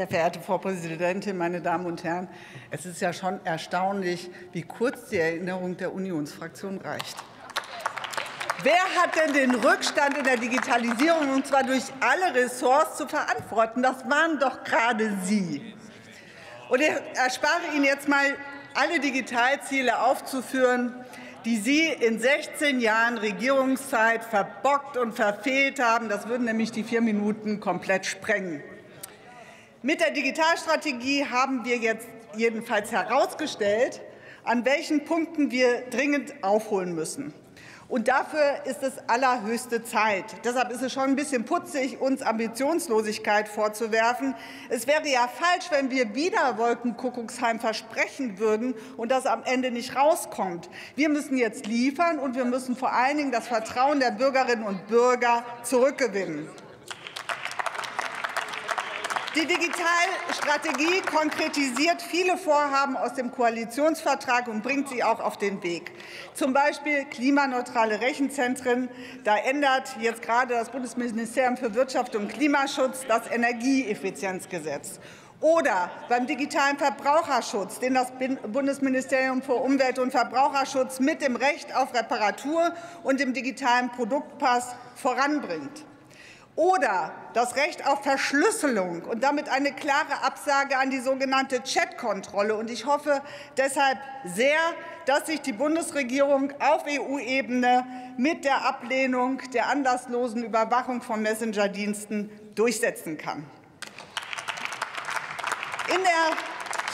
Sehr verehrte Frau Präsidentin, meine Damen und Herren! Es ist ja schon erstaunlich, wie kurz die Erinnerung der Unionsfraktion reicht. Wer hat denn den Rückstand in der Digitalisierung, und zwar durch alle Ressorts, zu verantworten? Das waren doch gerade Sie. Und ich erspare Ihnen jetzt mal, alle Digitalziele aufzuführen, die Sie in 16 Jahren Regierungszeit verbockt und verfehlt haben. Das würden nämlich die vier Minuten komplett sprengen. Mit der Digitalstrategie haben wir jetzt jedenfalls herausgestellt, an welchen Punkten wir dringend aufholen müssen. Und dafür ist es allerhöchste Zeit. Deshalb ist es schon ein bisschen putzig, uns Ambitionslosigkeit vorzuwerfen. Es wäre ja falsch, wenn wir wieder Wolkenkuckucksheim versprechen würden und das am Ende nicht rauskommt. Wir müssen jetzt liefern, und wir müssen vor allen Dingen das Vertrauen der Bürgerinnen und Bürger zurückgewinnen. Die Digitalstrategie konkretisiert viele Vorhaben aus dem Koalitionsvertrag und bringt sie auch auf den Weg. Zum Beispiel klimaneutrale Rechenzentren. Da ändert jetzt gerade das Bundesministerium für Wirtschaft und Klimaschutz das Energieeffizienzgesetz. Oder beim digitalen Verbraucherschutz, den das Bundesministerium für Umwelt und Verbraucherschutz mit dem Recht auf Reparatur und dem digitalen Produktpass voranbringt oder das Recht auf Verschlüsselung und damit eine klare Absage an die sogenannte Chat-Kontrolle. Und ich hoffe deshalb sehr, dass sich die Bundesregierung auf EU-Ebene mit der Ablehnung der anlasslosen Überwachung von Messenger-Diensten durchsetzen kann. In der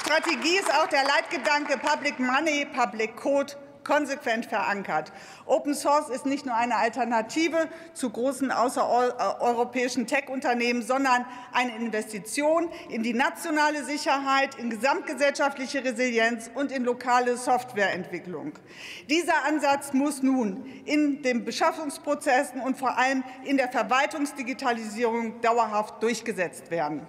Strategie ist auch der Leitgedanke Public Money, Public Code konsequent verankert. Open Source ist nicht nur eine Alternative zu großen außereuropäischen Tech-Unternehmen, sondern eine Investition in die nationale Sicherheit, in gesamtgesellschaftliche Resilienz und in lokale Softwareentwicklung. Dieser Ansatz muss nun in den Beschaffungsprozessen und vor allem in der Verwaltungsdigitalisierung dauerhaft durchgesetzt werden.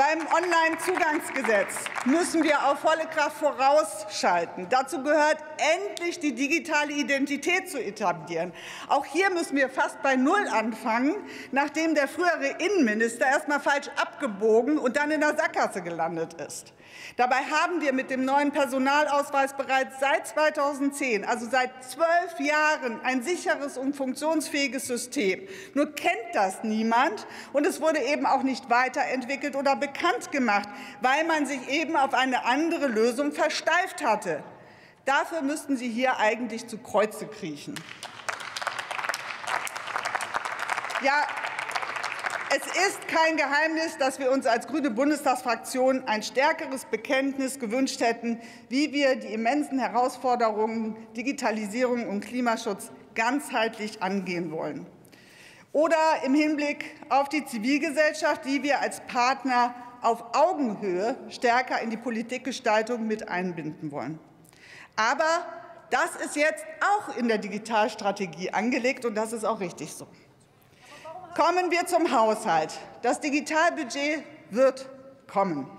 Beim Onlinezugangsgesetz müssen wir auf volle Kraft vorausschalten. Dazu gehört endlich die digitale Identität zu etablieren. Auch hier müssen wir fast bei Null anfangen, nachdem der frühere Innenminister erst mal falsch abgebogen und dann in der Sackgasse gelandet ist. Dabei haben wir mit dem neuen Personalausweis bereits seit 2010, also seit zwölf Jahren, ein sicheres und funktionsfähiges System. Nur kennt das niemand, und es wurde eben auch nicht weiterentwickelt oder bekannt gemacht, weil man sich eben auf eine andere Lösung versteift hatte. Dafür müssten Sie hier eigentlich zu Kreuze kriechen. Ja, es ist kein Geheimnis, dass wir uns als grüne Bundestagsfraktion ein stärkeres Bekenntnis gewünscht hätten, wie wir die immensen Herausforderungen Digitalisierung und Klimaschutz ganzheitlich angehen wollen. Oder im Hinblick auf die Zivilgesellschaft, die wir als Partner auf Augenhöhe stärker in die Politikgestaltung mit einbinden wollen. Aber das ist jetzt auch in der Digitalstrategie angelegt, und das ist auch richtig so. Kommen wir zum Haushalt. Das Digitalbudget wird kommen.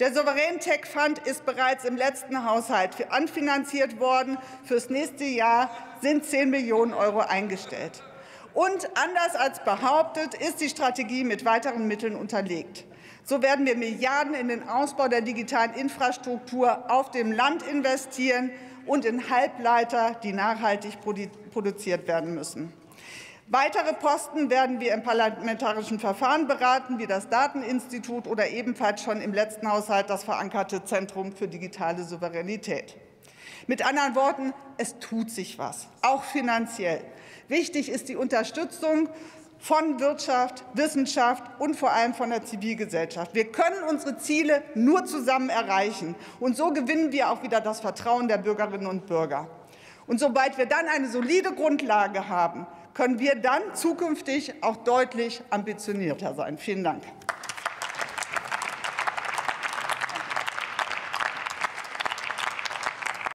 Der Souverän Tech Fund ist bereits im letzten Haushalt anfinanziert worden. Fürs nächste Jahr sind 10 Millionen Euro eingestellt. Und anders als behauptet, ist die Strategie mit weiteren Mitteln unterlegt. So werden wir Milliarden in den Ausbau der digitalen Infrastruktur auf dem Land investieren und in Halbleiter, die nachhaltig produziert werden müssen. Weitere Posten werden wir im parlamentarischen Verfahren beraten, wie das Dateninstitut oder ebenfalls schon im letzten Haushalt das verankerte Zentrum für digitale Souveränität. Mit anderen Worten, es tut sich was, auch finanziell. Wichtig ist die Unterstützung von Wirtschaft, Wissenschaft und vor allem von der Zivilgesellschaft. Wir können unsere Ziele nur zusammen erreichen. Und so gewinnen wir auch wieder das Vertrauen der Bürgerinnen und Bürger. Und sobald wir dann eine solide Grundlage haben, können wir dann zukünftig auch deutlich ambitionierter sein. Vielen Dank.